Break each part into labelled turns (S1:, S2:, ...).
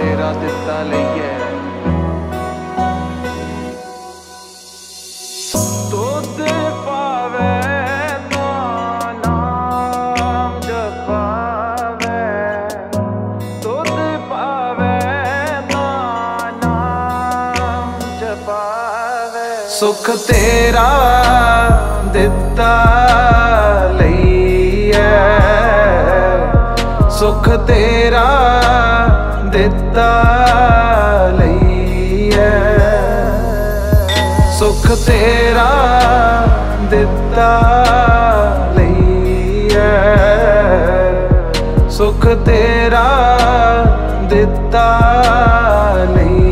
S1: ਤੇਰਾ ਦਿੱਤਾ ਲਈਏ ਦੁੱਧ ਪਾਵੇ ਤਾਂ ਨਾਮ ਦੁੱਧ ਪਾਵੇ ਤਾਂ ਨਾਮ ਸੁਖ ਤੇਰਾ ਦਿੱਤਾ ਲਈਏ ਸੁਖ ਤੇਰਾ ਦਿੱਤਾ ਲਈਏ ਸੁਖ ਤੇਰਾ ਦਿੱਤਾ ਲਈਏ ਸੁਖ ਤੇਰਾ ਦਿੱਤਾ ਲਈ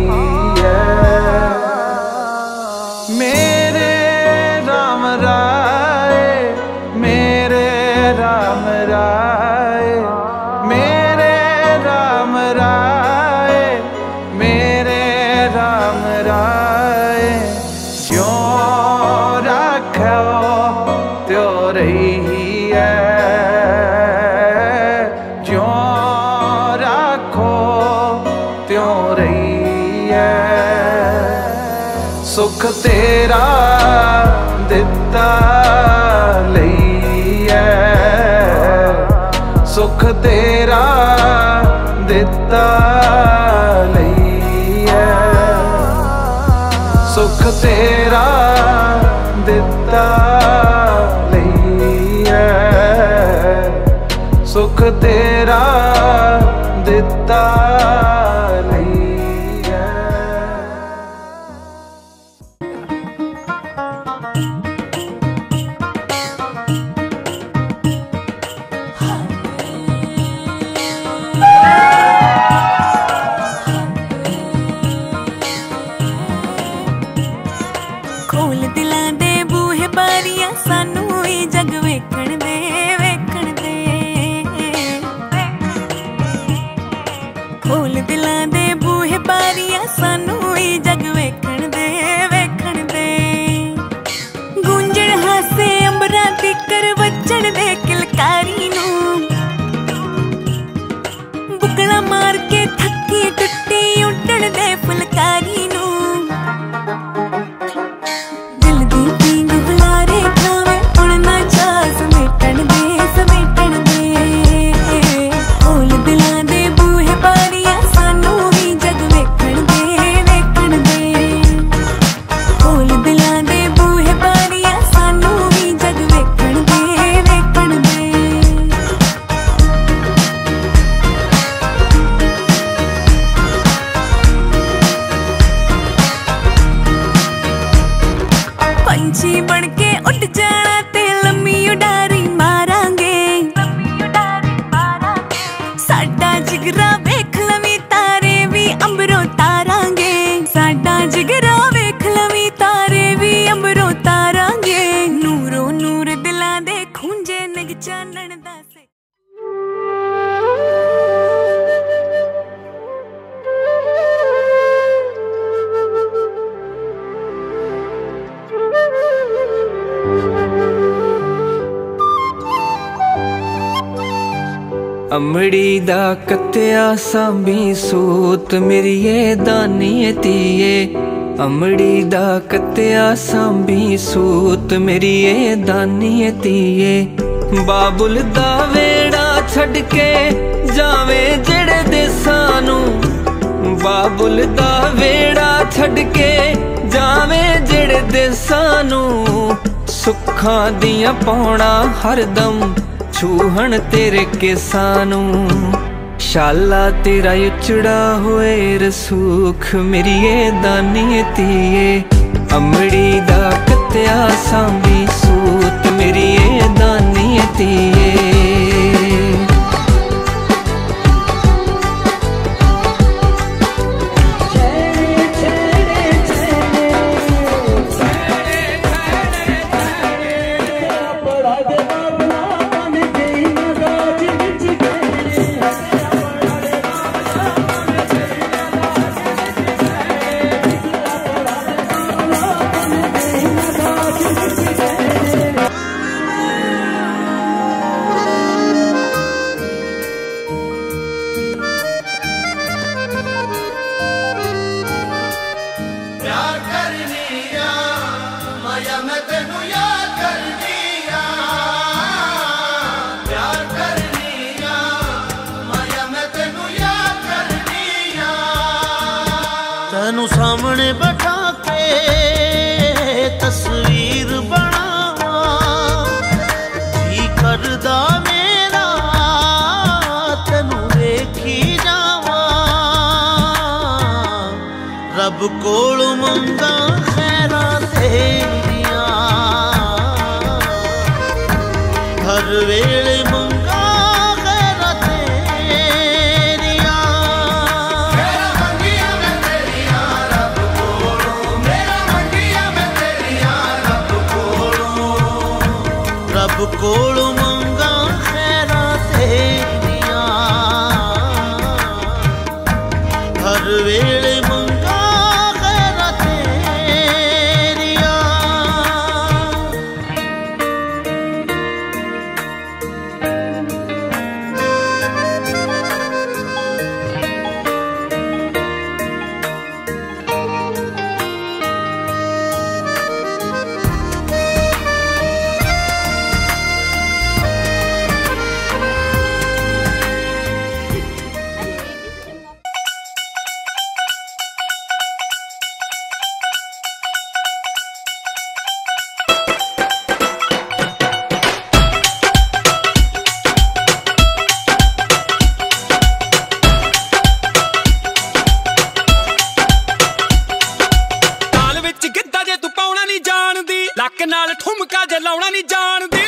S1: ਰਹੀ ਰਹੀਏ ਸੁਖ ਤੇਰਾ ਦਿੱਤਾ ਲਈਏ ਸੁਖ ਤੇਰਾ ਦਿੱਤਾ ਲਈਏ ਸੁਖ ਤੇਰਾ ਦਿੱਤਾ ਲਈਏ ਸੁਖ ਤੇਰਾ ਦਿੱਤਾ
S2: ਖੋਲ ਦਿਲਾਂ ਦੇ ਬੂਹੇ ਬਾਰੀਆਂ ਸਾਨੂੰ ਹੀ ਜਗ ਵੇਖਣ ਦੇ ਵੇਖਣ ਦੇ। ਖੋਲ ਦਿਲਾਂ ਦੇ ਬੂਹੇ ਬਾਰੀਆਂ ਸਾਨੂੰ ਹੋਲ ਦੇ ਬੂਹੇ ਬਾਰੀਆਂ ਸਾਨੂੰ ਵੀ ਜਦ ਵੇਖਣ ਦੇ ਵੇਖਣ ਦੇ। ਪੰਛੀ ਬਣ ਕੇ ਉੱਡ ਜਾਣਾ
S1: ਅਮੜੀ ਦਾ ਕੱਤਿਆ ਸਾਂਭੀ ਸੂਤ ਮੇਰੀਏ ਦਾਨੀਏ ਤੀਏ ਅਮੜੀ ਦਾ ਕੱਤਿਆ ਸਾਂਭੀ ਸੂਤ ਮੇਰੀਏ ਦਾਨੀਏ ਤੀਏ ਬਾਬੁਲ ਦਾ ਵੇੜਾ ਛੱਡ ਕੇ ਜਾਵੇਂ ਜਿਹੜੇ ਦੇਸਾਂ ਨੂੰ। ਬਾਬੁਲ ਦਾ ਵੇੜਾ ਛੱਡ ਕੇ ਜਾਵੇਂ ਜਿਹੜੇ ਦੇਸਾਂ ਨੂੰ। ਸੁੱਖਾਂ ਦੀਆਂ ਪਾਉਣਾ ਹਰਦਮ ਛੂਹਣ ਤੇਰੇ ਕੇਸਾਂ ਨੂੰ। ਸ਼ਾਲਾ ਤੇਰਾ ਉਚੜਾ ਹੋਏ ਰਸੂਖ ਮੇਰੀਏ ਦਾਨੀਏ ਤੀਏ ਅਮੜੀ ਦਾ ਕੱਤਿਆ ਸਾਂਭੀ ਸੂਤ ਮੇਰੀਏ ਦਾਨੀਏ ਤੀਏ
S3: ਨੂੰ ਸਾਹਮਣੇ ਬਿਠਾ ਕੇ ਤਸਵੀਰ ਬਣਾਵਾਂ। ਕੀ ਕਰਦਾ
S4: ਮੇਰਾ? ਤੈਨੂੰ ਵੇਖੀ ਜਾਵਾਂ। ਰੱਬ ਕੋਲ
S3: ਮੰਗਾ ਖੈਰਾਂ ਤੇਰੀਆਂ। ਹਰ ਵੇਲੇ
S5: ਹਰ ਜਾਣਦੀ ਨਾਲ ਠੁਮਕਾ ਜੇ ਲਾਉਣਾ ਨਹੀਂ ਜਾਣਦੀ।